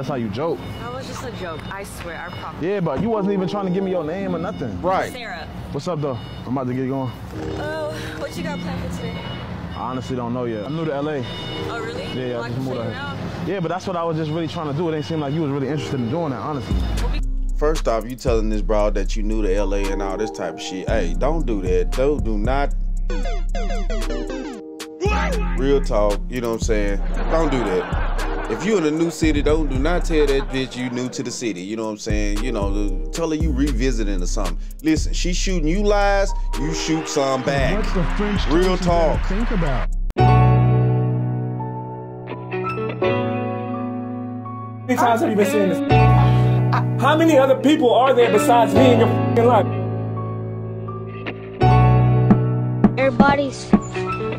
That's how you joke. That was just a joke. I swear. I promise. Yeah, but you wasn't even trying to give me your name or nothing. Right. Sarah. What's up, though? I'm about to get going. Oh, what you got planned for today? I honestly don't know yet. I'm new to LA. Oh, really? Yeah, yeah, I like just moved out here. Yeah, but that's what I was just really trying to do. It ain't seem like you was really interested in doing that, honestly. First off, you telling this broad that you knew to LA and all this type of shit. Hey, don't do that. Don't do not. Real talk, you know what I'm saying? Don't do that. If you're in a new city, don't do not tell that bitch you new to the city. You know what I'm saying? You know, tell her you revisiting or something. Listen, she shooting you lies, you shoot some back. What's the French Real toast you gotta talk. Think about. How many times have you been saying this? How many other people are there besides me in your f***ing life? Everybody's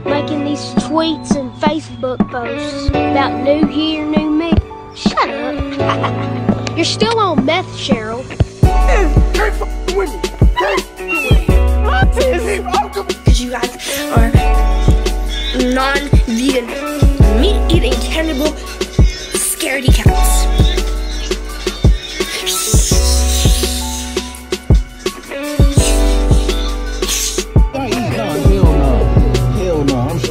making these tweets and Facebook posts about new year, new me. Shut up. You're still on meth, Cheryl. because you guys are non-vegan, meat-eating, cannibal, scaredy cats.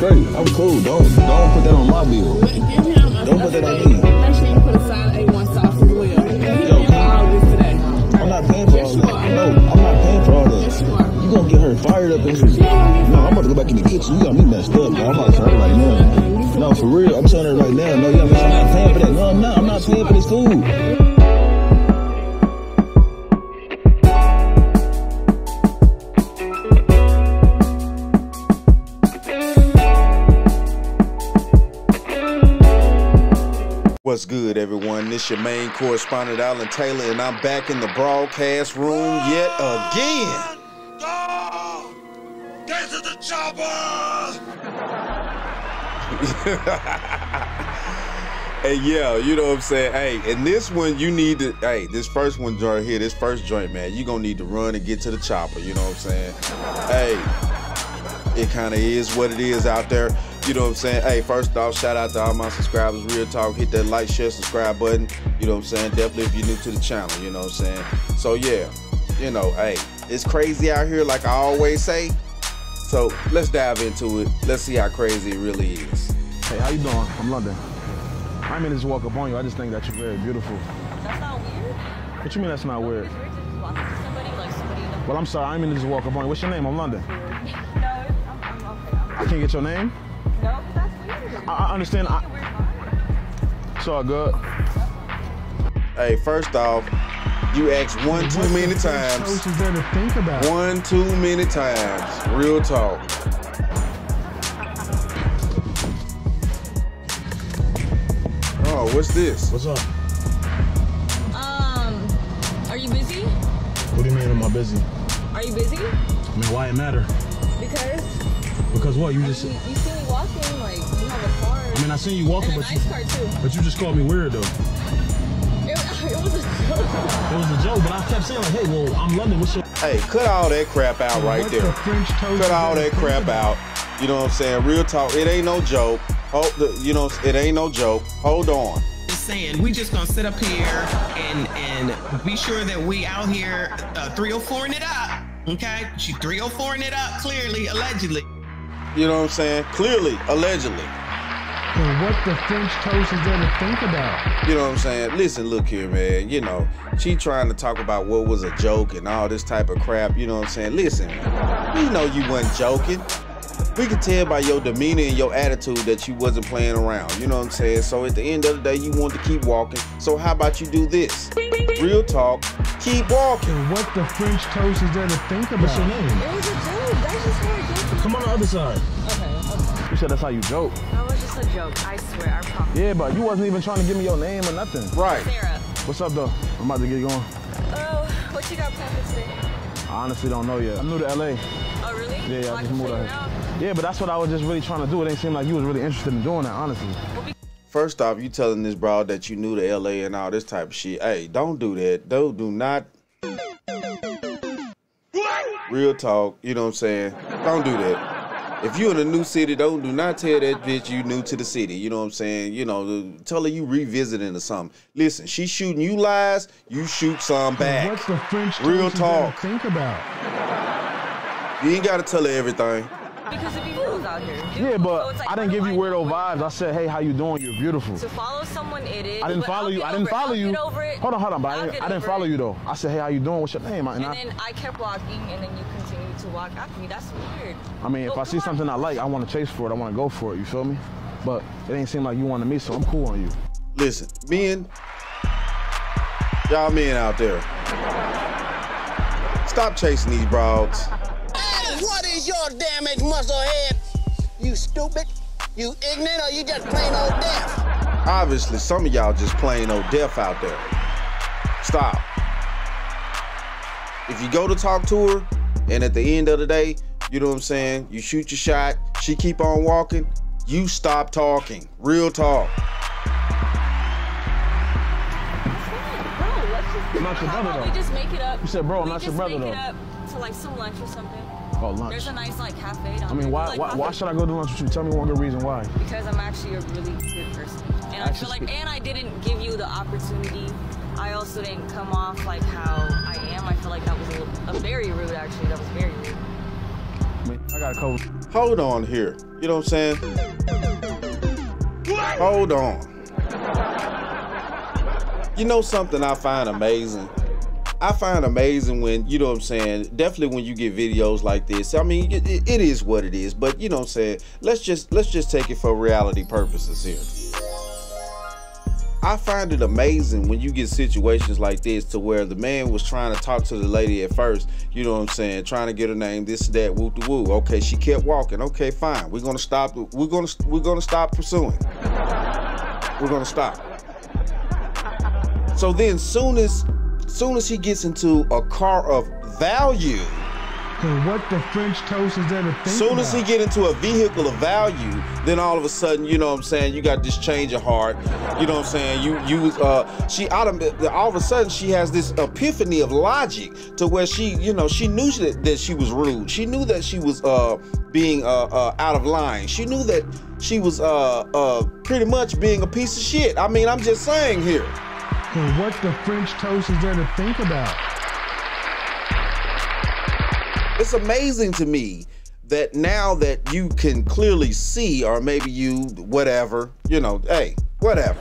Straight. I'm cool. Don't don't put that on my bill. Don't put that on me. Yo, I'm not paying for all that. No, I'm not paying for all that. You gonna get her fired up in here. No, I'm about to go back in the kitchen. You got me messed up, bro. I'm about to tell her right now. No, for real. I'm telling her right now. No, you me. I'm not paying for that. No, I'm not. I'm not paying for this food. Your main correspondent, Allen Taylor, and I'm back in the broadcast room yet again. Get to the chopper! Hey, yeah, you know what I'm saying? Hey, and this one, you need to, hey, this first one right here, this first joint, man, you gonna need to run and get to the chopper, you know what I'm saying? Hey, it kind of is what it is out there. You know what I'm saying? Hey, first off, shout out to all my subscribers. Real talk, hit that like, share, subscribe button. You know what I'm saying? Definitely if you're new to the channel, you know what I'm saying? So, yeah, you know, hey, it's crazy out here, like I always say. So, let's dive into it. Let's see how crazy it really is. Hey, how you doing? I'm London. I mean to just walk up on you. I just think that you're very beautiful. That's not weird. What you mean that's not weird? It's weird to just walk up to somebody like somebody Well, I'm sorry. I mean to just walk up on you. What's your name? I'm London. No, I'm, I'm okay. I'm, I can't get your name. No, that's weird. I, I understand. I, Weird it's all good. Hey, first off, you asked one too many times. There to think about. One too many times. Real talk. Oh, what's this? What's up? Um, are you busy? What do you mean am I busy? Are you busy? I mean, why it matter? Because Because what? You you, just. you see me walking, I mean, I seen you walking, but you, nice car but you just called me weird though. It, it was a joke. It was a joke, but I kept saying like, hey, well, I'm London. What's your? Hey, cut all that crap out right What there. French toast Cut all that crap out. You know what I'm saying? Real talk. It ain't no joke. Hold the, you know, it ain't no joke. Hold on. Just saying, we just gonna sit up here and and be sure that we out here uh, 304ing it up. Okay, she 304ing it up clearly, allegedly. You know what I'm saying? Clearly, allegedly. And what the French toast is there to think about? You know what I'm saying? Listen, look here, man. You know, she trying to talk about what was a joke and all this type of crap. You know what I'm saying? Listen, we know you wasn't joking. We can tell by your demeanor and your attitude that you wasn't playing around. You know what I'm saying? So at the end of the day, you want to keep walking. So how about you do this? Real talk, keep walking. And what the French toast is there to think about? What's your about? name? It was a joke. That's just how I joke. Come on the other side. Okay, okay. You said that's how you joke. That was just a joke. I swear. I promise. Yeah, but you wasn't even trying to give me your name or nothing. Right. Sarah. What's up, though? I'm about to get going. Oh, what you got planned for today? I honestly don't know yet. I'm new to LA. Oh, really? Yeah, yeah, I just moved out out? here. Yeah, but that's what I was just really trying to do. It didn't seem like you was really interested in doing that, honestly. First off, you telling this broad that you knew the LA and all this type of shit. Hey, don't do that. Don't do not. Real talk, you know what I'm saying? Don't do that. If you're in a new city, don't do not tell that bitch you new to the city. You know what I'm saying? You know, tell her you revisiting or something. Listen, she shooting you lies, you shoot some back. What's the French Real toast you gotta talk. Think about. You ain't gotta tell her everything. Because of people who's out here. Yeah, but it's like, I didn't give you weirdo vibes. I said, hey, how you doing? You're beautiful. To follow someone, it is. I didn't follow you. I didn't follow you. Get over. Hold on, hold on. But I didn't, I didn't follow it. you though. I said, hey, how you doing? What's your name? And, And I, then I kept walking, and then you continued to walk after me. That's weird. I mean, if Well, I see on. something I like, I want to chase for it. I want to go for it. You feel me? But it ain't seem like you wanted me, so I'm cool on you. Listen, men, y'all men out there, stop chasing these broads. What is your damage, musclehead? You stupid? You ignorant or you just plain old deaf? Obviously, some of y'all just plain old deaf out there. Stop. If you go to talk to her, and at the end of the day, you know what I'm saying, you shoot your shot, she keep on walking, you stop talking. Real talk. Bro, let's. I'm not your how brother, about though. We just make it up. You said, bro, I'm we not your brother, make though. it up to like some lunch or something. Oh, lunch. There's a nice like cafe. Down I mean, why, Like, why, why should I go to lunch with you? Tell me one good reason why. Because I'm actually a really good person, and I Actually feel like, and I didn't give you the opportunity. I also didn't come off like how I am. I feel like that was a, little, a very rude. Actually, that was very rude. I got a couple. Hold on here. You know what I'm saying? Hold on. You know something I find amazing? I find amazing when, you know what I'm saying, definitely when you get videos like this. I mean, it, it- it is what it is, but you know what I'm saying? Let's just let's just take it for reality purposes here. I find it amazing when you get situations like this to where the man was trying to talk to the lady at first, you know what I'm saying, trying to get her name, this, that, woo the woo. Okay, she kept walking. Okay, fine. We're gonna stop. We're gonna we're gonna stop pursuing. We're gonna stop. So then, soon as soon as he gets into a car of value, what the French toast is there to think soon as he get into a vehicle of value, then all of a sudden, you know what I'm saying, you got this change of heart. You know what I'm saying? You you uh she all of a sudden she has this epiphany of logic to where she, you know, she knew that, that she was rude. She knew that she was uh being uh, uh out of line. She knew that she was uh uh pretty much being a piece of shit. I mean, I'm just saying here. what the French toast is there to think about? It's amazing to me that now that you can clearly see, or maybe you, whatever, you know, hey, whatever,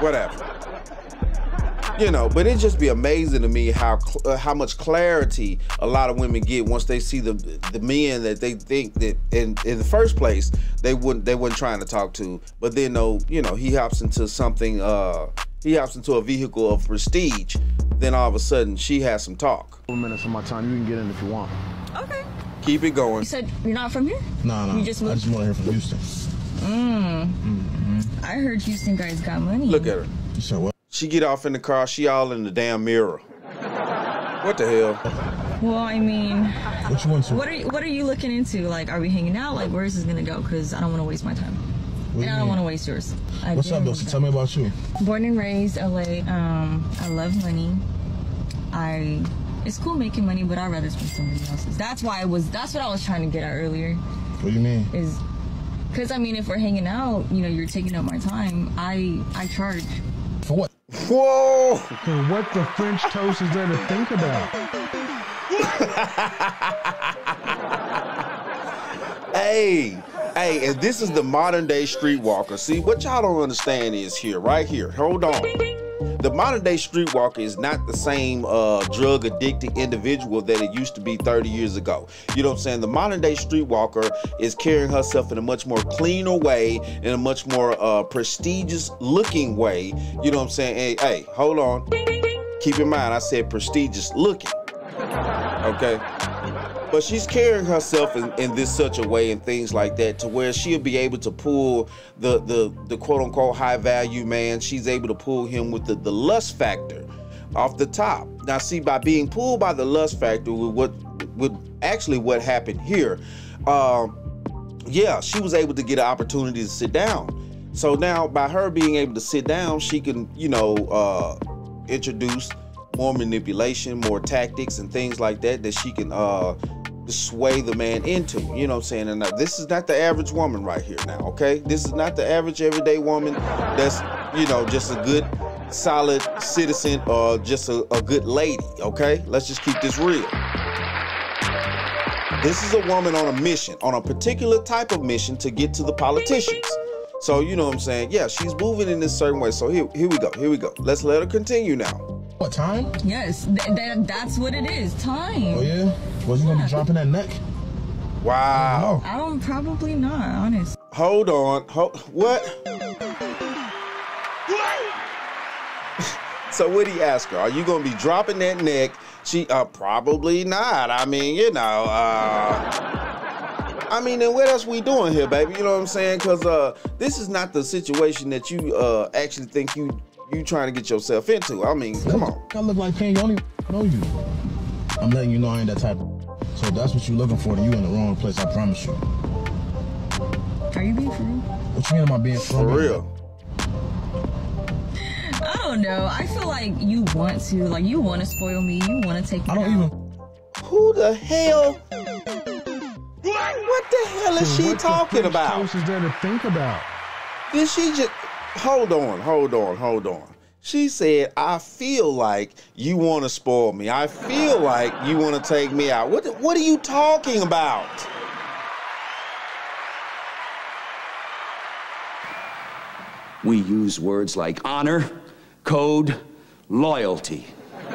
whatever. You know, but it just be amazing to me how uh, how much clarity a lot of women get once they see the the men that they think that in in the first place they wouldn't they weren't trying to talk to, but then though you know he hops into something uh he hops into a vehicle of prestige, then all of a sudden she has some talk. Couple minutes of my time. You can get in if you want. Okay. Keep it going. You said you're not from here? Nah, nah. You just moved? I just want to hear from Houston. Mm. I heard Houston guys got money. Look at her. You said what? She get off in the car, she all in the damn mirror. What the hell? Well, I mean, What you want to? what are you, what are you looking into? Like, are we hanging out? Like, where is this gonna go? Because I don't want to waste my time, What and do I don't want to waste yours. I What's up, didn't- Tell me about you. Born and raised LA. Um, I love money. I. It's cool making money, but I'd rather spend somebody else's. That's why I was. That's what I was trying to get at earlier. What do you mean? Is because I mean, if we're hanging out, you know, you're taking up my time. I I charge. For? Whoa! what the French toast is there to think about? Hey, hey, and this is the modern day streetwalker. See, what y'all don't understand is here, right here. Hold on. The modern day streetwalker is not the same uh, drug addicted individual that it used to be 30 years ago. You know what I'm saying? The modern day streetwalker is carrying herself in a much more cleaner way, in a much more uh, prestigious looking way. You know what I'm saying? Hey, hey, hold on. Keep in mind, I said prestigious looking. Okay? But she's carrying herself in, in this such a way and things like that to where she'll be able to pull the the the quote unquote high value man. She's able to pull him with the, the lust factor off the top. Now see by being pulled by the lust factor with what with actually what happened here, um, yeah, she was able to get an opportunity to sit down. So now by her being able to sit down, she can, you know, uh introduce more manipulation, more tactics and things like that that she can uh to sway the man into. You know what I'm saying? And this is not the average woman right here now, okay? This is not the average everyday woman that's, you know, just a good, solid citizen or just a, a good lady, okay? Let's just keep this real. This is a woman on a mission, on a particular type of mission to get to the politicians. So, you know what I'm saying? Yeah, she's moving in this certain way. So here, here we go. Here we go. Let's let her continue now. What time? Yes, th- th- that's what it is. Time. Oh yeah. Was you gonna be dropping that neck? Wow. I don't probably not, honest. Hold on. Hold, what? so what he ask her? Are you gonna be dropping that neck? She uh probably not. I mean, you know, uh I mean, then what else we doing here, baby? You know what I'm saying? Cause uh this is not the situation that you uh actually think you you trying to get yourself into. I mean, come on. I look like Payne. You don't even know you. I'm letting you know I ain't that type. Of... So if that's what you're looking for, then you in the wrong place. I promise you. Are you being for real? What you mean am I being For real. I don't know. I feel like you want to, like you want to spoil me. You want to take. Me I don't out. even. Who the hell? What the hell is she What the talking French about? toast is there to think about? Did she just hold on, hold on, hold on? She said, I feel like you want to spoil me. I feel like you want to take me out. What what are you talking about? We use words like honor, code, loyalty.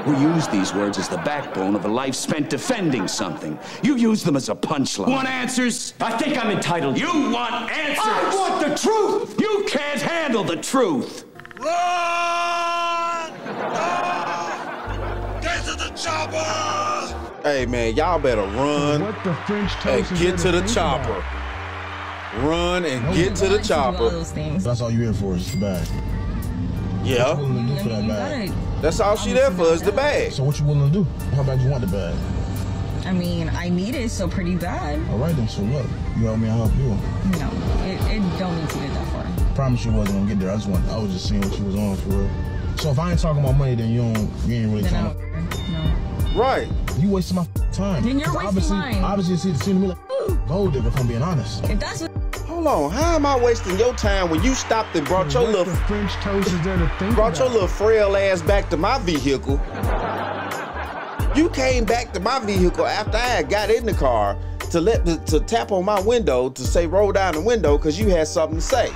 We use these words as the backbone of a life spent defending something. You use them as a punchline. Want answers? I think I'm entitled. You want answers? I want the truth! You can't handle the truth! Run! Go! Get to the chopper! Hey man, y'all better run What the French and toast is get to the chopper. about? Run and get to the Want do all chopper. those things. That's all you here for is the bag. What Yeah, you willing to do for that bag? that's all she there for is the bag. So what you willing to do? How bad you want the bag? I mean, I need it so pretty bad. All right then. So look, you help me, I help you. No, it, it don't need to get that far. Promise you wasn't gonna get there. I just want. I was just seeing what you was on for real. So if I ain't talking about money, then you don't. You ain't really Then I talking. no. Right. You wasting my time. Then you're 'Cause wasting obviously, mine. Obviously, it seems to me like gold digger. If I'm being honest. If that's what Hold on. How am I wasting your time when you stopped and brought your little French toast is there to think brought about? your little frail ass back to my vehicle. You came back to my vehicle after I had got in the car to let the, to tap on my window to say roll down the window because you had something to say.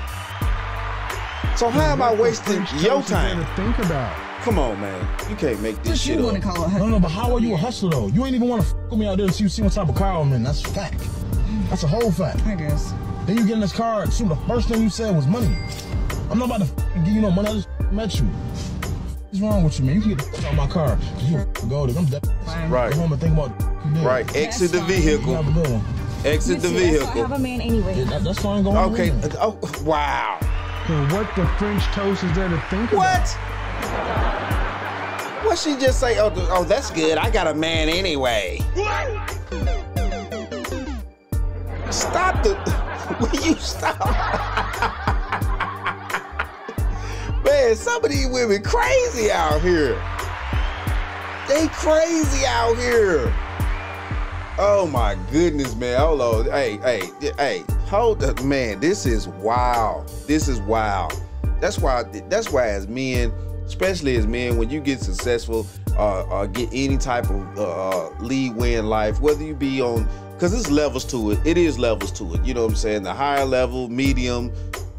So how am I wasting French your toast is there time? to think about? Come on, man. You can't make this what shit you up. want to call a No, no, but how are you a hustler though? You ain't even want to fuck with me out there to see, see what type of car I'm in. That's a fact. That's a whole fact. I guess. Then you get in this car. See, the first thing you said was money. I'm not about to give you no money. I just met you. What's wrong with you, man? You can get the f- out of my car. You f- gold. I'm dead. Right. Go home and think about you. Right. Exit the vehicle. have a. Exit the See, that's why I vehicle. have a man anyway. Yeah, that, that's fine. Go home. Okay. Oh, wow. And what the French toast is there to think What? about? What she just say? Oh, oh, that's good. I got a man anyway. What? Stop the. Will you stop? Man, some of these women crazy out here. They crazy out here. Oh my goodness, man. Hold on. Hey, hey, hey. Hold up, man. This is wild. This is wild. That's why. That's why, as men, especially as men, when you get successful, uh, uh get any type of uh, lead in life, whether you be on, because there's levels to it. It is levels to it. You know what I'm saying? The higher level, medium,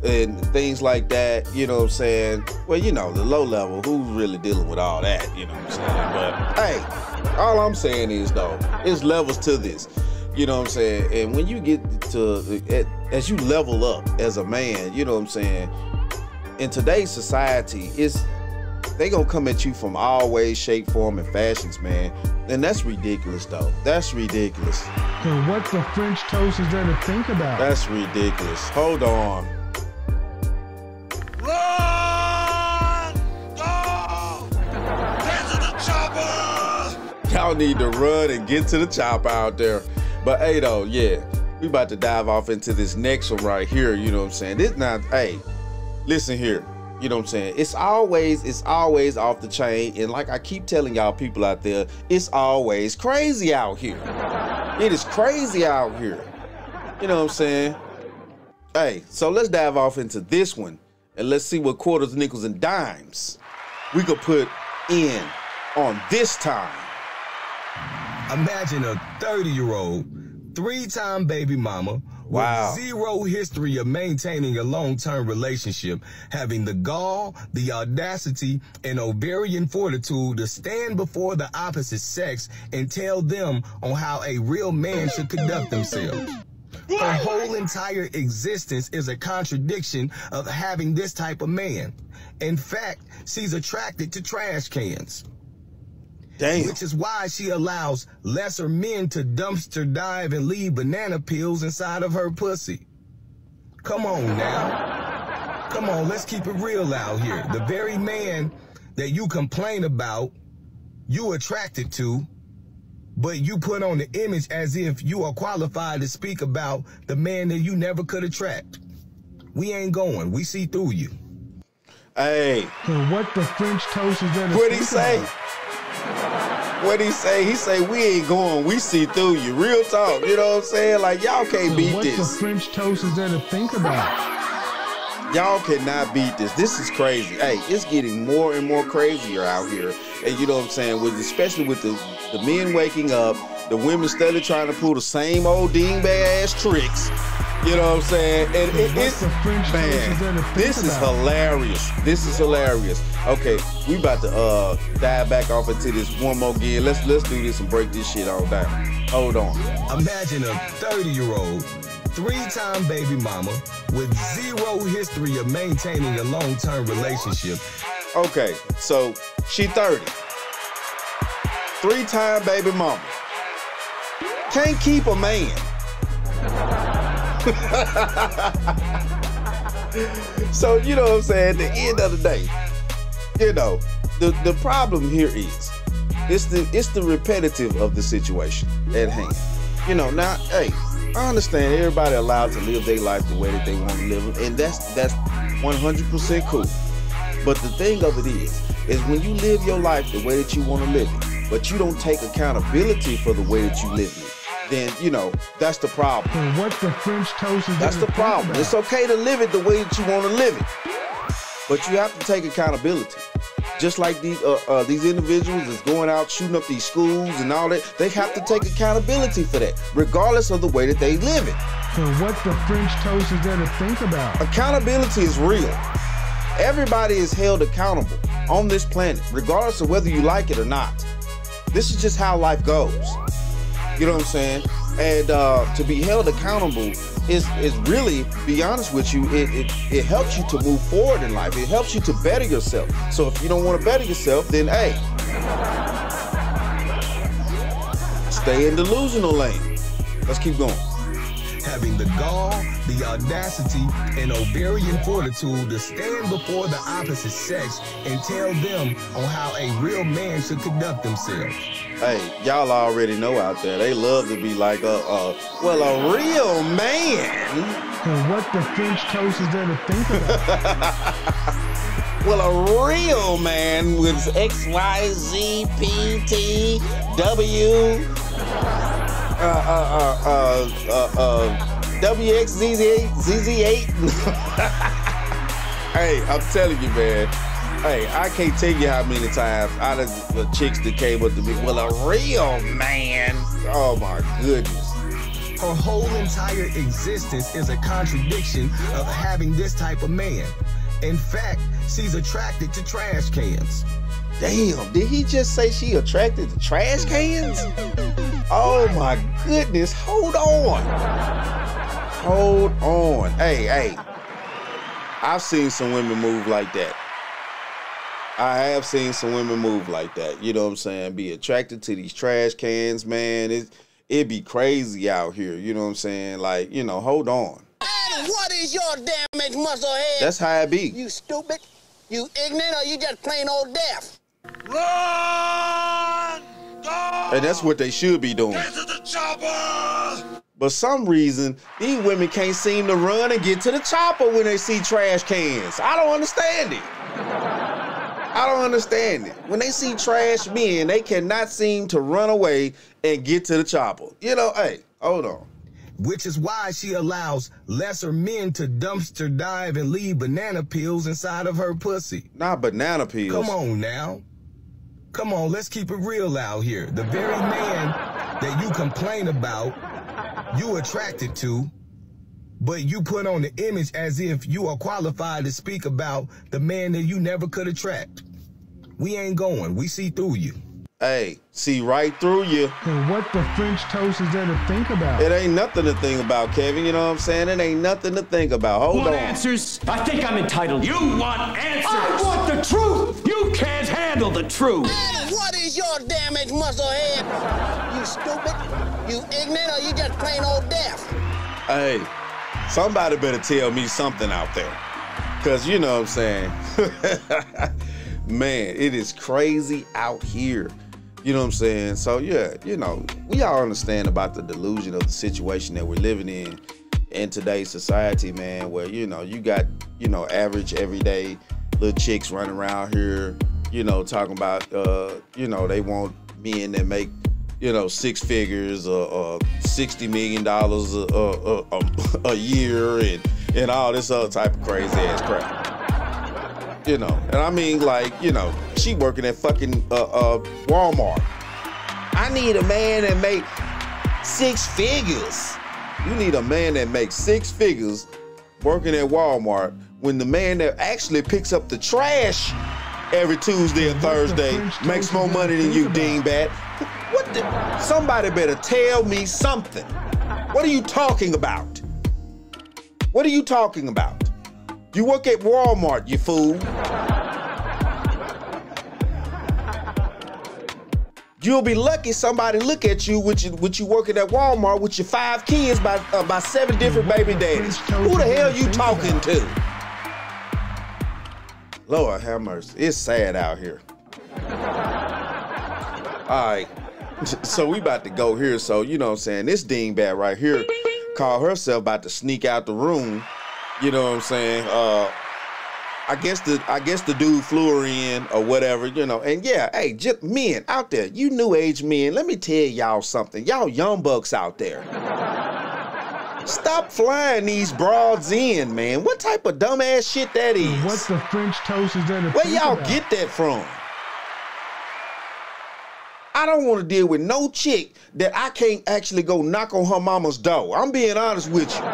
and things like that. You know what I'm saying? Well, you know, the low level. Who's really dealing with all that? You know what I'm saying? But hey, all I'm saying is though, it's levels to this. You know what I'm saying? And when you get to as you level up as a man, you know what I'm saying? In today's society, it's they gonna come at you from all ways, shape, form, and fashions, man. And that's ridiculous, though. That's ridiculous. And what the French toast is there to think about? That's ridiculous. Hold on. Run! Go! Get to the chopper! Y'all need to run and get to the chop out there. But hey, though, yeah, we about to dive off into this next one right here. You know what I'm saying? This not, hey, listen here. You know what I'm saying? It's always, it's always off the chain. And like I keep telling y'all people out there, it's always crazy out here. It is crazy out here. You know what I'm saying? Hey, so let's dive off into this one and let's see what quarters, nickels, and dimes we could put in on this time. Imagine a 30 year old, three time baby mama Wow. with zero history of maintaining a long term relationship, having the gall, the audacity, and ovarian fortitude to stand before the opposite sex and tell them on how a real man should conduct themselves. Her whole entire existence is a contradiction of having this type of man. In fact, she's attracted to trash cans. Damn. Which is why she allows lesser men to dumpster dive and leave banana peels inside of her pussy. Come on now. Come on, let's keep it real out here. The very man that you complain about, you attracted to, but you put on the image as if you are qualified to speak about the man that you never could attract. We ain't going. We see through you. Hey, So what the French toast is there to What'd he say? about? What he say? He say we ain't going. We see through you. Real talk. You know what I'm saying? Like y'all can't beat what this. the French toast is there to think about? Y'all cannot beat this. This is crazy. Hey, it's getting more and more crazier out here. And you know what I'm saying? With especially with the, the men waking up, the women steady trying to pull the same old dingbat ass tricks. You know what I'm saying? And it, it's the French toast is there to man, this is hilarious. This is hilarious. Okay, we about to uh dive back off into this one more gear. Let's let's do this and break this shit all down. Hold on. Imagine a 30 year old, three time baby mama with zero history of maintaining a long term relationship. Okay, so she 30. Three time baby mama. Can't keep a man. so you know what I'm saying? At the end of the day, you know, the, the problem here is it's the it's the repetitive of the situation at hand. You know, now hey, I understand everybody allowed to live their life the way that they want to live it, and that's that's 100% cool. But the thing of it is, is when you live your life the way that you want to live it, but you don't take accountability for the way that you live it, then you know that's the problem. What the French toast is That's the problem. about? It's okay to live it the way that you want to live it, but you have to take accountability. Just like these uh, uh, these individuals is going out shooting up these schools and all that, they have to take accountability for that, regardless of the way that they live it. So what the French toast is there to think about? Accountability is real. Everybody is held accountable on this planet, regardless of whether you like it or not. This is just how life goes. You know what I'm saying? And uh, to be held accountable is is really, be honest with you, it, it it helps you to move forward in life. It helps you to better yourself. So if you don't want to better yourself, then hey, stay in the delusional lane. Let's keep going. Having the gall, the audacity, and ovarian fortitude to stand before the opposite sex and tell them on how a real man should conduct themselves. Hey, y'all already know out there, they love to be like a, uh, well, a real man. So what the French toast is there to think about? Well, a real man with X, Y, Z, P, T, W, uh, uh, uh, uh, uh, uh, WXZZ8, ZZ8. hey, I'm telling you, man. Hey, I can't tell you how many times out of the chicks that came up to me, well, a real man. Oh my goodness. Her whole entire existence is a contradiction of having this type of man. In fact, she's attracted to trash cans. Damn, did he just say she attracted to trash cans? Oh my goodness, hold on. Hold on. Hey, hey. I've seen some women move like that. I have seen some women move like that. You know what I'm saying? Be attracted to these trash cans, man. It it be crazy out here. You know what I'm saying? Like, you know, hold on. And what is your damaged muscle head? That's how it be. You stupid? You ignorant or you just plain old deaf? Run! Go! And that's what they should be doing. Get to the chopper! But some reason these women can't seem to run and get to the chopper when they see trash cans. I don't understand it. I don't understand it. When they see trash men, they cannot seem to run away and get to the chopper. You know, hey, hold on. Which is why she allows lesser men to dumpster dive and leave banana peels inside of her pussy. Not banana peels. Come on now. Come on, let's keep it real out here. The very man that you complain about, you attracted to, but you put on the image as if you are qualified to speak about the man that you never could attract. We ain't going. We see through you. Hey, see right through you. And what the French toast is there to think about? It ain't nothing to think about, Kevin. You know what I'm saying? It ain't nothing to think about. Hold want on. answers? I think I'm entitled. You want answers? I want the truth. You can't handle the truth. And what is your damaged muscle head? You stupid? You ignorant or you just plain old deaf? Hey, somebody better tell me something out there. Cause you know what I'm saying? Man, it is crazy out here. You know what I'm saying? So yeah, you know, we all understand about the delusion of the situation that we're living in in today's society, man, where you know, you got, you know, average everyday little chicks running around here, you know, talking about uh, you know, they want men that make you know, six figures, uh, uh, sixty million dollars a, a, a, a year, and and all this other type of crazy ass crap. You know, and I mean, like, you know, she working at fucking uh, uh, Walmart. I need a man that make six figures. You need a man that makes six figures working at Walmart when the man that actually picks up the trash every Tuesday and Thursday makes more money than you, Dingbat. What the? Somebody better tell me something. What are you talking about? What are you talking about? You work at Walmart, you fool. You'll be lucky somebody look at you with you with you working at Walmart with your five kids by uh, by seven different baby daddies. Who the hell you talking to? Lord have mercy. It's sad out here. All right. So we about to go here. So you know what I'm saying? This dingbat right here called herself about to sneak out the room. You know what I'm saying? Uh I guess the I guess the dude flew her in or whatever, you know. And yeah, hey, just men out there, you new age men, let me tell y'all something. Y'all young bucks out there. Stop flying these broads in, man. What type of dumbass shit that is? What the French toast is to Where y'all about? get that from? I don't want to deal with no chick that I can't actually go knock on her mama's door. I'm being honest with you.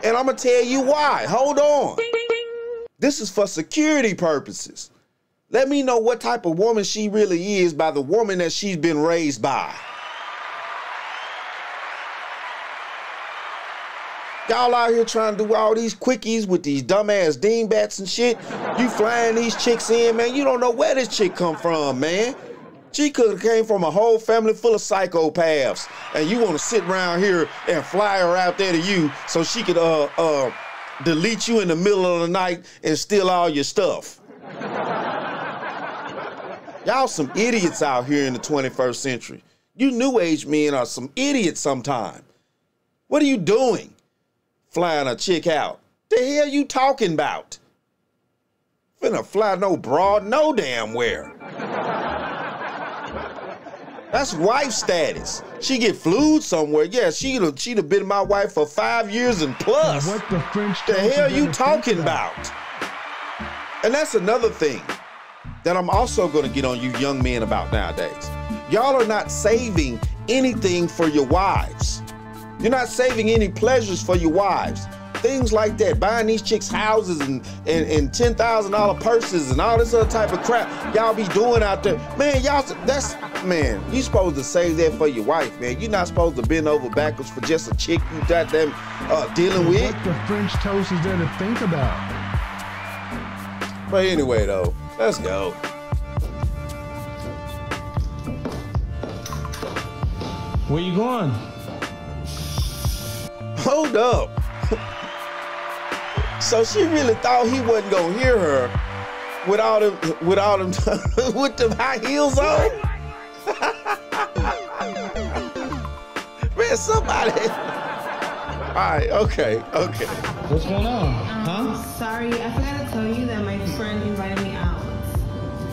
And I'm going to tell you why. Hold on. This is for security purposes. Let me know what type of woman she really is by the woman that she's been raised by. Y'all out here trying to do all these quickies with these dumbass dingbats and shit. You flying these chicks in, man. You don't know where this chick come from, man. She could have came from a whole family full of psychopaths, and you want to sit around here and fly her out there to you so she could uh uh delete you in the middle of the night and steal all your stuff. Y'all some idiots out here in the 21st century. You new age men are some idiots sometime. What are you doing? Flying a chick out. The hell you talking about? Finna fly no broad no damn where. That's wife status. She get flued somewhere. Yeah, she'd have, she'd have been my wife for five years and plus. What the French The hell you talking about? And that's another thing that I'm also gonna get on you young men about nowadays. Y'all are not saving anything for your wives. You're not saving any pleasures for your wives. Things like that, buying these chicks houses and, and, and $10,000 purses and all this other type of crap y'all be doing out there. Man, y'all, that's, man, you supposed to save that for your wife, man. You're not supposed to bend over backwards for just a chick you goddamn uh, dealing with. What the French toast is there to think about? But anyway, though, let's go. Where you going? Hold up. so she really thought he wasn't gonna hear her with all them, with all them, with them high heels on. Man, somebody. All right, okay, okay. What's going on? Um, huh? Sorry, I forgot to tell you that my friend invited me out.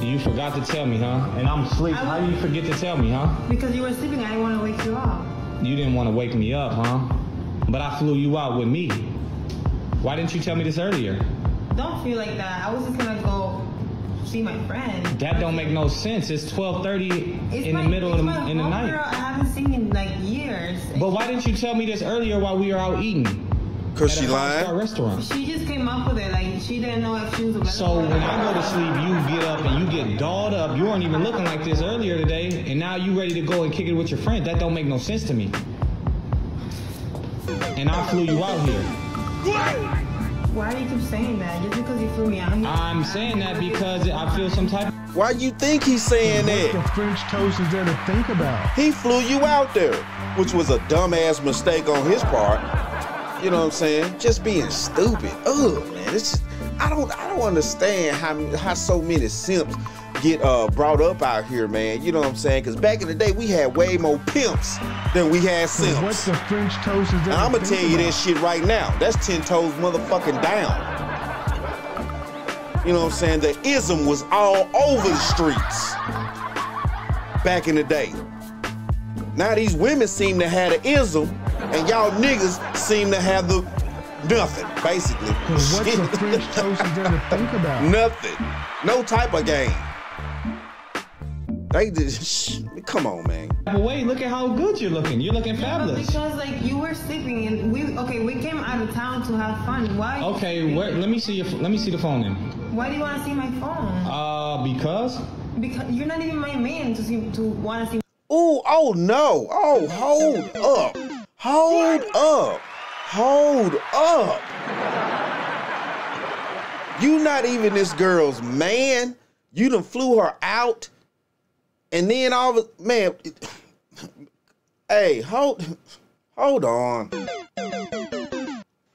You forgot to tell me, huh? And I'm asleep. How do you forget to tell me, huh? Because you were sleeping, I didn't want to wake you up. You didn't want to wake me up, huh? But I flew you out with me. Why didn't you tell me this earlier? Don't feel like that. I was just gonna go see my friend. That don't make no sense. It's 12:30 It's in my, the middle of the, in the homegirl night. I haven't seen in like years. But why didn't you tell me this earlier while we were out eating? Cause she a lying? five-star restaurant. She just came up with it. Like she didn't know if she was available. So when I go to sleep, you get up and you get dolled up. You weren't even looking like this earlier today, and now you ready to go and kick it with your friend. That don't make no sense to me. And I flew you out here. Why do you keep saying that? Just because you flew me out here? I'm saying that because I feel some type. of... Why do you think he's saying What the? French toast is there to think about? He flew you out there, which was a dumbass mistake on his part. You know what I'm saying? Just being stupid. Ugh, man. It's just, I don't I don't understand how how so many simps get uh brought up out here, man. You know what I'm saying? Cause back in the day we had way more pimps than we had What simps. the French toast is And I'm gonna tell you about? this shit right now. That's ten toes motherfucking down. You know what I'm saying? The ism was all over the streets back in the day. Now these women seem to have the ism, and y'all niggas seem to have the nothing, basically. What Shit. the French toast there to think about? Nothing. No type of game. They just come on, man. But wait, look at how good you're looking. You're looking fabulous. Because like you were sleeping and we okay we came out of town to have fun. Why? Okay, where, let me see your let me see the phone then. Why do you want to see my phone? Uh, because Because you're not even my man to see to want to see. Ooh, oh no. Oh, hold up. Hold up. Hold up. You not even this girl's man. You done flew her out. And then all of a man. Hey, hold hold on.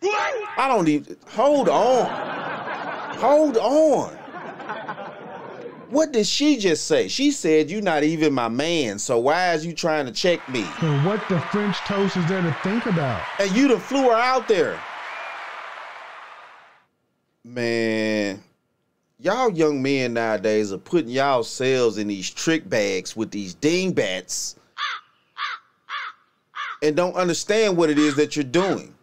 I don't even hold on. Hold on. What did she just say? She said You're not even my man, so why is you trying to check me? And what the French toast is there to think about? And you done flew her out there. Man, y'all young men nowadays are putting y'all selves in these trick bags with these dingbats and don't understand what it is that you're doing.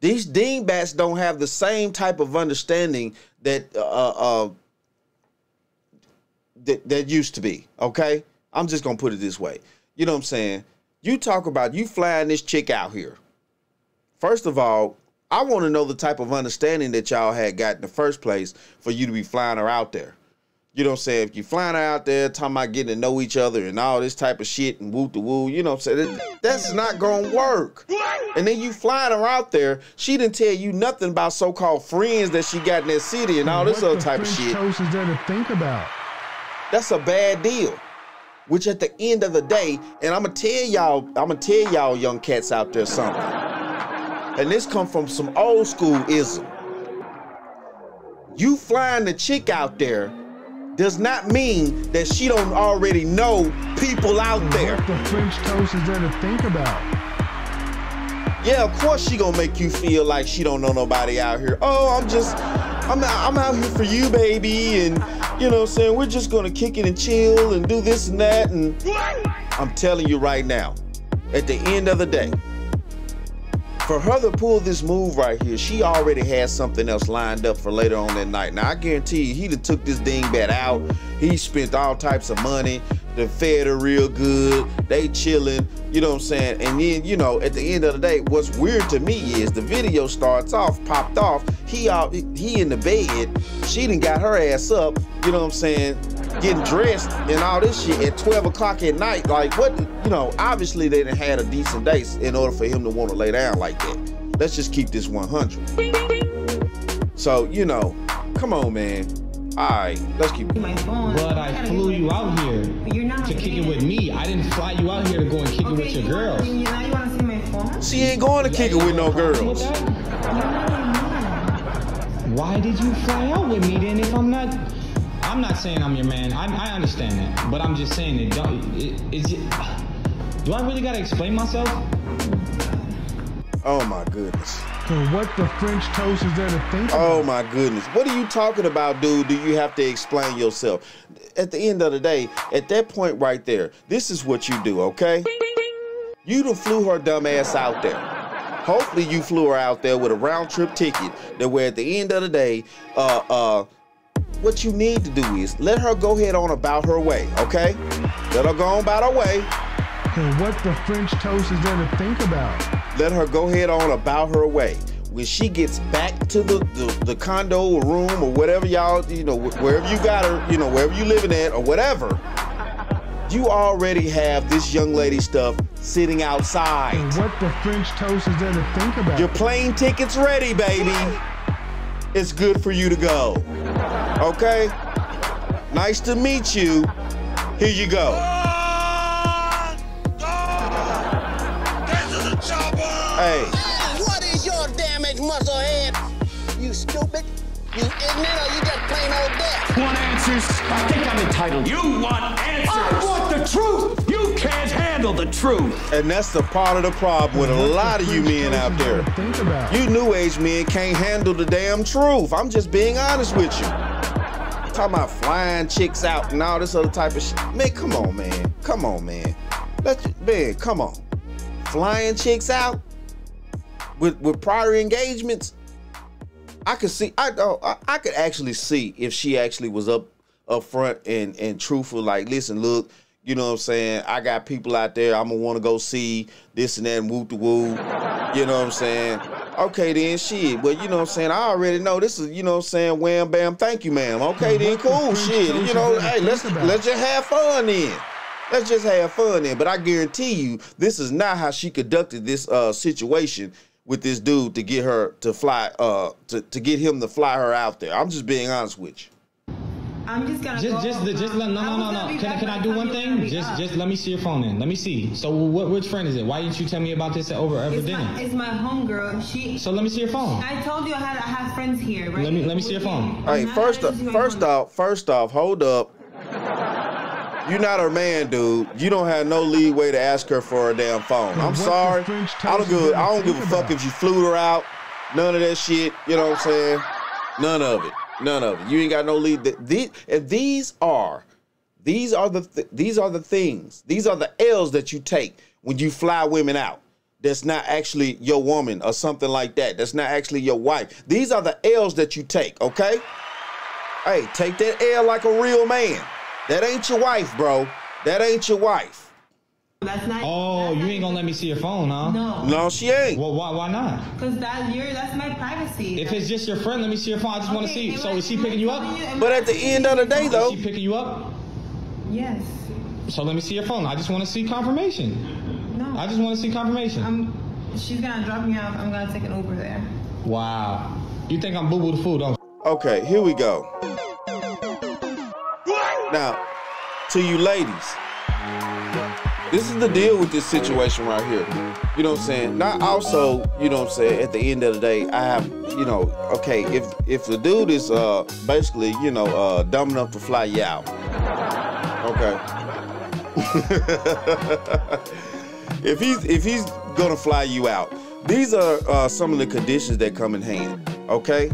These dingbats don't have the same type of understanding that uh, uh, that, that used to be. Okay, I'm just gonna put it this way. You know what I'm saying? You talk about you flying this chick out here. First of all, I want to know the type of understanding that y'all had got in the first place for you to be flying her out there. You know what I'm saying? If you flying her out there talking about getting to know each other and all this type of shit and woo to woo, you know what I'm saying? That's not gonna work. And then you flying her out there, she didn't tell you nothing about so-called friends that she got in that city and all this what other type of shit. toast is there to think about? That's a bad deal. Which at the end of the day, and I'm gonna tell y'all, I'm gonna tell y'all young cats out there something. And this come from some old school ism. You flying the chick out there does not mean that she don't already know people out there. What the French toast is there to think about? Yeah, of course she gonna make you feel like she don't know nobody out here. Oh, I'm just, I'm, I'm out here for you, baby, and you know what I'm saying? We're just gonna kick it and chill and do this and that, and I'm telling you right now, at the end of the day, for her to pull this move right here, she already had something else lined up for later on that night. Now I guarantee you, he done took this dingbat out. He spent all types of money. The fed her real good. They chilling. You know what I'm saying? And then, you know, at the end of the day, what's weird to me is the video starts off, popped off. He out, he in the bed. She done got her ass up. You know what I'm saying? Getting dressed and all this shit at 12 o'clock at night. Like what? You know, obviously they done had a decent day in order for him to want to lay down like that. Let's just keep this 100. So you know, come on, man. All right, let's keep. My phone. But I flew you out here You're not to kick it with me. I didn't fly you out here to go and kick it with your girls. You, now you want to see my phone? She ain't going to kick it with no girls. Why did you fly out with me then if I'm not? I'm not saying I'm your man. I, I understand that, but I'm just saying it. Don't, it, is it? Do I really gotta explain myself? Oh my goodness. And what the French toast is there to think about? Oh my goodness. What are you talking about, dude? Do you have to explain yourself? At the end of the day, at that point right there, this is what you do, okay? You done flew her dumb ass out there. Hopefully you flew her out there with a round trip ticket that where at the end of the day, uh uh what you need to do is let her go ahead on about her way, okay? Let her go on about her way. And what the French toast is there to think about? Let her go ahead on about her way. When she gets back to the, the, the condo or room or whatever y'all, you know, wherever you got her, you know, wherever you living at or whatever, you already have this young lady stuff sitting outside. And what the French toast is there to think about? Your plane ticket's ready, baby. It's good for you to go. Okay? Nice to meet you. Here you go. Hey. What is your damage, musclehead? You stupid? You ignorant or you just plain old deaf? Want answers? I think I'm entitled. You want answers? I want the truth. You can't handle the truth. And that's the part of the problem with a lot of you men out there. Think about. You new age men can't handle the damn truth. I'm just being honest with you. Talking about flying chicks out and all this other type of shit. Man, come on, man. Come on, man. Let's man, come on. Flying chicks out with with prior engagements. I could see. I I, I could actually see if she actually was up up front and and truthful. Like, listen, look, you know what I'm saying. I got people out there. I'm gonna want to go see this and that and whoop the woo. You know what I'm saying. Okay, then shit. Well, you know what I'm saying. I already know this is. You know what I'm saying. Wham bam. Thank you, ma'am. Okay, then cool. Shit. You know. Hey, let's let's just have fun then. Let's just have fun then. But I guarantee you, this is not how she conducted this uh situation with this dude to get her to fly uh to, to get him to fly her out there. I'm just being honest with you. I'm just gonna just, just, just let, no, no, no, no. Can, I- can I do one thing? Just, just let me see your phone in. Let me see. So, what, which friend is it? Why didn't you tell me about this over over It's dinner? my, it's my homegirl. She. So let me see your phone. I told you I had I have friends here, right? Let me let me see your phone. Hey, first off, first off, first off, hold up. You're not her man, dude. You don't have no leeway to ask her for a damn phone. I'm sorry. I don't give. I don't give a fuck if you flew her out. None of that shit. You know what I'm saying? None of it. None of it. You ain't got no lead. Th- These, and these are, these are the th- these are the things. These are the L's that you take when you fly women out. That's not actually your woman or something like that. That's not actually your wife. These are the L's that you take. Okay. Hey, take that L like a real man. That ain't your wife, bro. That ain't your wife. That's not. Oh, you ain't gonna let me see your phone, huh? No. No, she ain't. Well, why, why not? Cause that you're that's my privacy. If it's just your friend, let me see your phone. I just want to see. So is she picking you up? But at the end of the day, though, Is she picking you up? Yes. So let me see your phone. I just want to see confirmation. No. I just want to see confirmation. I'm. She's gonna drop me off. I'm gonna take an Uber there. Wow. You think I'm boo boo the food? Don't Okay, here we go. Now, to you ladies, this is the deal with this situation right here. You know what I'm saying? Not also, you know what I'm saying, at the end of the day, I have, you know, okay, if if the dude is uh basically, you know, uh dumb enough to fly you out. Okay. if he's if he's gonna fly you out, these are uh, some of the conditions that come in hand. Okay.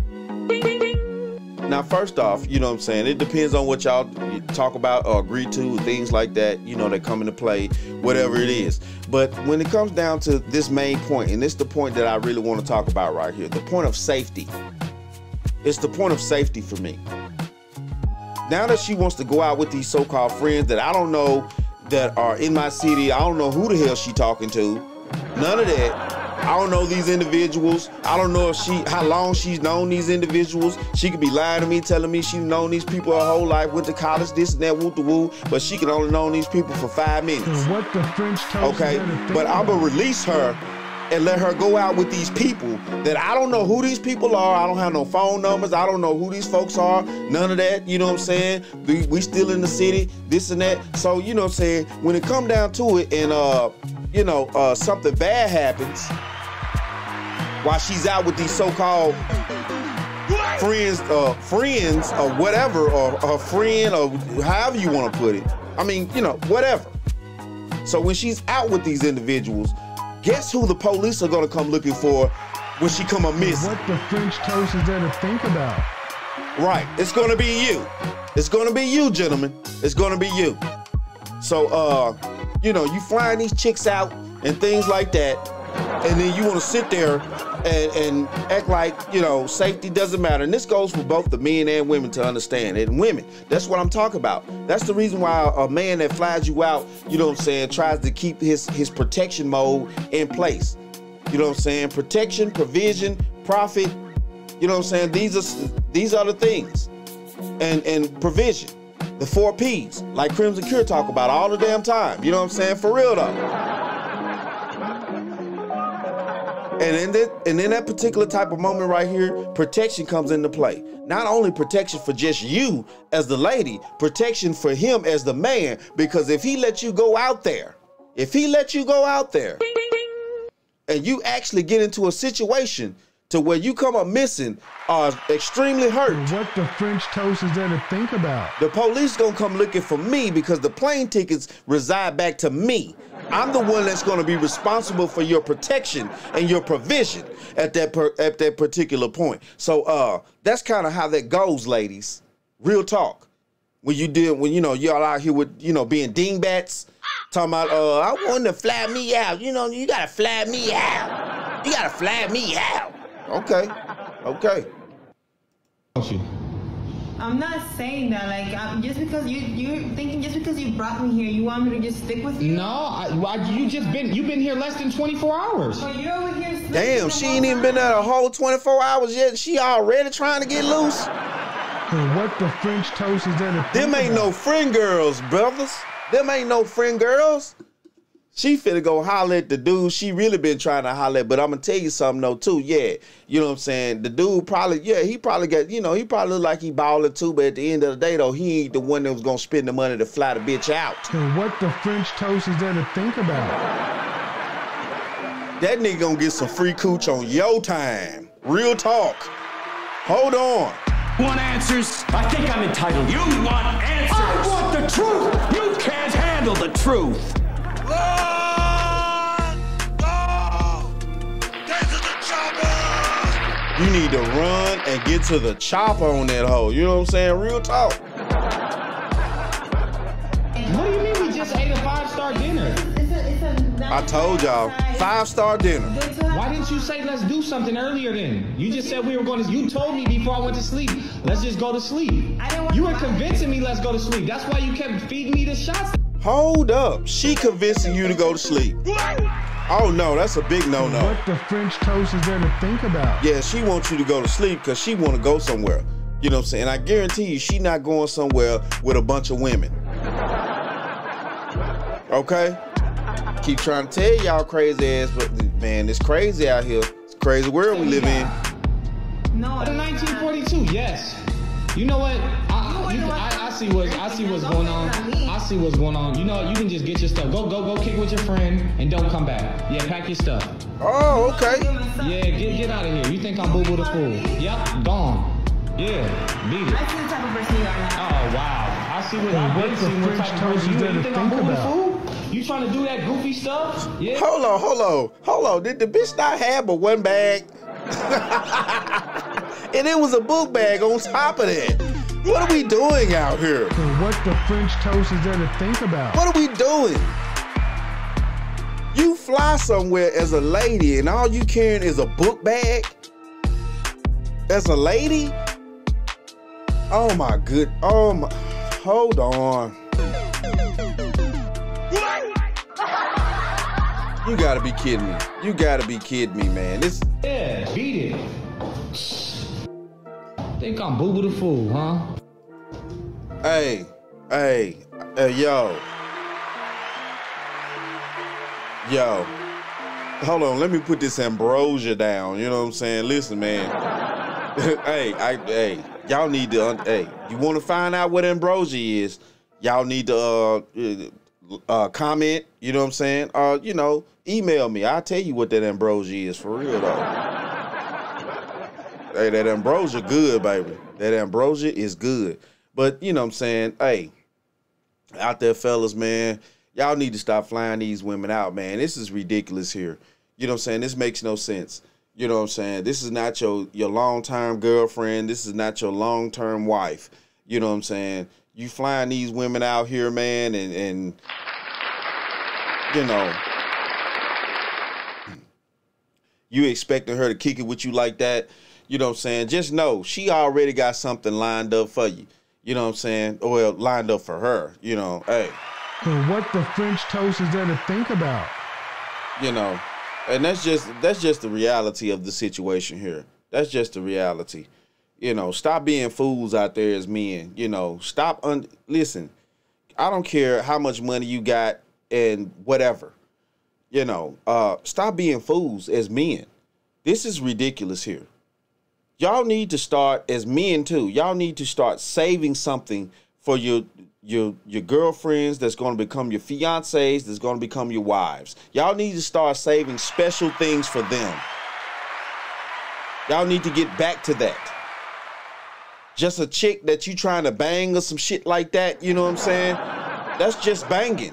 Now, first off, you know what I'm saying? It depends on what y'all talk about or agree to, things like that, you know, that come into play, whatever it is. But when it comes down to this main point, and it's the point that I really want to talk about right here the point of safety. It's the point of safety for me. Now that she wants to go out with these so called friends that I don't know that are in my city, I don't know who the hell she talking to, none of that. I don't know these individuals. I don't know if she how long she's known these individuals. She could be lying to me, telling me she's known these people her whole life, went to college, this and that, woo the woo, but she can only known these people for five minutes. And what the French toast Okay, is there to think but I'ma release her and let her go out with these people that I don't know who these people are. I don't have no phone numbers. I don't know who these folks are. None of that. You know what I'm saying? We, we still in the city, this and that. So you know what I'm saying? When it come down to it, and uh, you know, uh, something bad happens while she's out with these so-called friends, uh, friends or whatever, or her friend, or however you want to put it. I mean, you know, whatever. So when she's out with these individuals, guess who the police are gonna come looking for when she come a miss. What the French toast is there to think about? Right. It's gonna be you. It's gonna be you, gentlemen. It's gonna be you. So uh, you know, you flying these chicks out and things like that, and then you wanna sit there and, and act like, you know, safety doesn't matter. And this goes for both the men and women to understand. And women, that's what I'm talking about. That's the reason why a man that flies you out, you know what I'm saying, tries to keep his his protection mode in place. You know what I'm saying? Protection, provision, profit. You know what I'm saying? These are these are the things. And and provision. The four P's, like Crimson Cure talk about all the damn time. You know what I'm saying? For real though. And in that and in that particular type of moment right here, protection comes into play. Not only protection for just you as the lady, protection for him as the man. Because if he let you go out there, if he let you go out there, and you actually get into a situation to where you come up missing or extremely hurt. What the French toast is there to think about? The police gonna come looking for me because the plane tickets reside back to me. I'm the one that's gonna be responsible for your protection and your provision at that per, at that particular point. So uh, that's kind of how that goes, ladies. Real talk. When you did, when you know y'all out here with you know being dingbats, talking about uh, I want to fly me out. You know, you gotta fly me out. You gotta fly me out. Okay, okay. I'm not saying that. Like, I'm, just because you you're thinking, just because you brought me here, you want me to just stick with you? No, I, why, you just been you've been here less than 24 hours. But you're over here. sleeping Damn, she ain't even been there a whole 24 hours yet. She already trying to get loose. And what the French toast is there to Them ain't about? no friend girls, brothers. Them ain't no friend girls. She finna go holler at the dude she really been trying to holler at, but I'm gonna tell you something though too. Yeah, you know what I'm saying. The dude probably, yeah, he probably got, you know, he probably look like he balling too, but at the end of the day though, he ain't the one that was gonna spend the money to fly the bitch out. And what the French toast is there to think about? That nigga gonna get some free cooch on your time. Real talk. Hold on. Want answers? I think I'm entitled. You want answers? I want the truth. You can't handle the truth. You need to run and get to the chopper on that hoe. You know what I'm saying? Real talk. What do you mean we just ate a five star dinner? It's a, it's a I told y'all, five star dinner. Why didn't you say let's do something earlier then? You just said we were going to. You told me before I went to sleep, let's just go to sleep. I didn't want You were lie. convincing me let's go to sleep. That's why you kept feeding me the shots. Hold up. She convincing you to go to sleep. Oh no, that's a big no no. What the French toast is there to think about? Yeah, she wants you to go to sleep because she want to go somewhere. You know what I'm saying? I guarantee you, she not going somewhere with a bunch of women. Okay? Keep trying to tell y'all crazy ass, but man, it's crazy out here. It's a crazy world we live in. No, But 1942, yes. You know what? I, you, I, I see what I see what's going on. I see what's going on. You know? You can just get your stuff. Go go go kick with your friend and don't come back. Yeah, pack your stuff. Oh, okay. Yeah, get get out of here. You think I'm boo boo the fool? Yep, gone. Yeah, beat it. I see the type of person you are now. Oh wow. I see what Well, I've what been the seeing. What French type of person you, there you to think I'm boo boo the fool? You trying to do that goofy stuff? Yeah. Hold on, hold on, hold on. Did the bitch not have but one bag? and it was a book bag on top of that. What are we doing out here? What the French toast is there to think about? What are we doing? You fly somewhere as a lady and all you carrying is a book bag? As a lady? Oh my good. Oh my. Hold on. You gotta be kidding me. You gotta be kidding me, man. This Yeah, beat it. Think I'm boo boo the fool, huh? Hey, hey, yo. Yo. Hold on, let me put this ambrosia down. You know what I'm saying? Listen, man. hey, I hey, y'all need to un- hey, you want to find out what ambrosia is? Y'all need to uh uh comment, you know what I'm saying? Uh, you know, email me. I'll tell you what that ambrosia is for real though. Hey, that ambrosia good, baby. That ambrosia is good. But you know what I'm saying? Hey, out there, fellas, man, y'all need to stop flying these women out, man. This is ridiculous here. You know what I'm saying? This makes no sense. You know what I'm saying? This is not your your long term girlfriend. This is not your long term wife. You know what I'm saying? You flying these women out here, man, and and you know you expecting her to kick it with you like that. You know what I'm saying? Just know she already got something lined up for you. You know what I'm saying? Well, lined up for her. You know, hey. What the French toast is there to think about? You know, and that's just that's just the reality of the situation here. That's just the reality. You know, stop being fools out there as men. You know, stop. Un- Listen, I don't care how much money you got and whatever. You know, uh, stop being fools as men. This is ridiculous here. Y'all need to start as men too. Y'all need to start saving something for your your your girlfriends that's going to become your fiancés, that's going to become your wives. Y'all need to start saving special things for them. Y'all need to get back to that. Just a chick that you trying to bang or some shit like that, you know what I'm saying? That's just banging.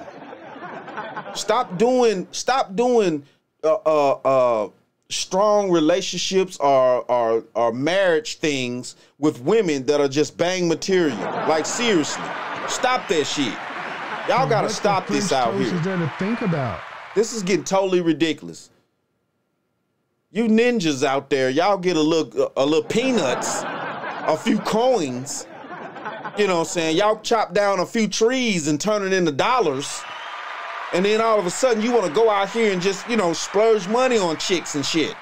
Stop doing stop doing uh uh uh strong relationships or, or or marriage things with women that are just bang material. Like seriously, stop that shit. Y'all gotta stop this out here. Is there to think about? This is getting totally ridiculous. You ninjas out there, y'all get a little a little peanuts, a few coins. You know what I'm saying? Y'all chop down a few trees and turn it into dollars. And then all of a sudden you want to go out here and just, you know, splurge money on chicks and shit.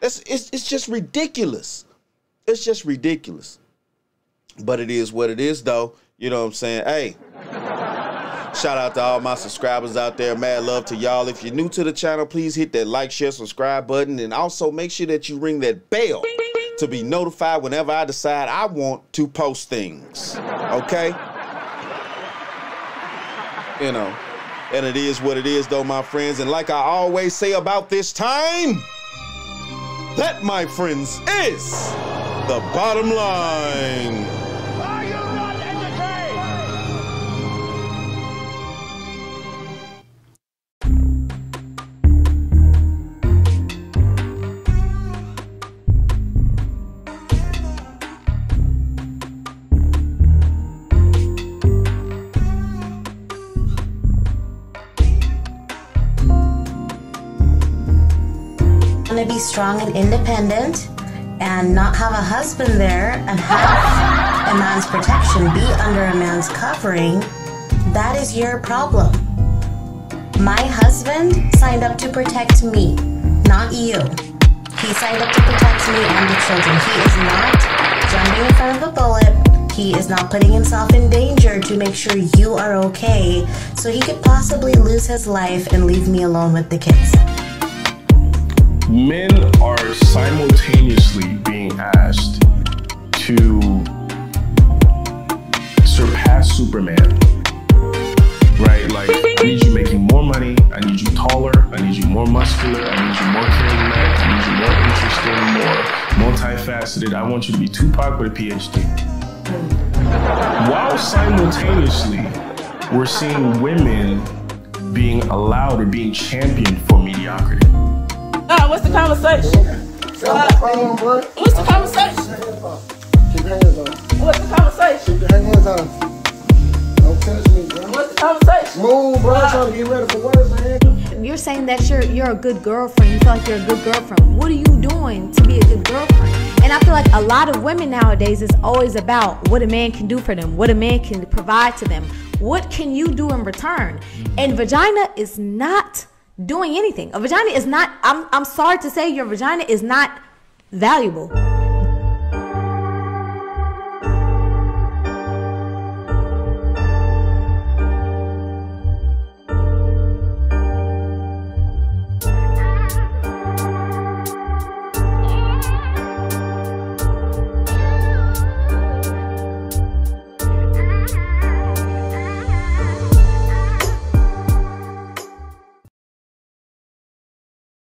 That's it's it's just ridiculous. It's just ridiculous. But it is what it is though. You know what I'm saying? Hey, Shout out to all my subscribers out there. Mad love to y'all. If you're new to the channel, please hit that like, share, subscribe button. And also make sure that you ring that bell to be notified whenever I decide I want to post things. Okay? You know, and it is what it is, though, my friends. And like I always say about this time, that, my friends, is the bottom line. Strong and independent and not have a husband there and have a man's protection, be under a man's covering, that is your problem. My husband signed up to protect me, not you. He signed up to protect me and the children. He is not jumping in front of a bullet. He is not putting himself in danger to make sure you are okay so he could possibly lose his life and leave me alone with the kids. Men are simultaneously being asked to surpass Superman. Right? Like, I need you making more money. I need you taller. I need you more muscular. I need you more charismatic. I need you more interesting, more multifaceted. I want you to be Tupac with a PhD. While simultaneously, we're seeing women being allowed or being championed for mediocrity. Nah, what's the conversation? Uh, what's the conversation? Keep your hands on. What's the conversation? Keep your hands on. Don't touch me, bro. What's the conversation? Move, bro. I'm trying to get ready for work, man. You're saying that you're you're a good girlfriend. You feel like you're a good girlfriend. What are you doing to be a good girlfriend? And I feel like a lot of women nowadays is always about what a man can do for them, what a man can provide to them. What can you do in return? And vagina is not doing anything. A vagina is not I'm I'm sorry to say your vagina is not valuable.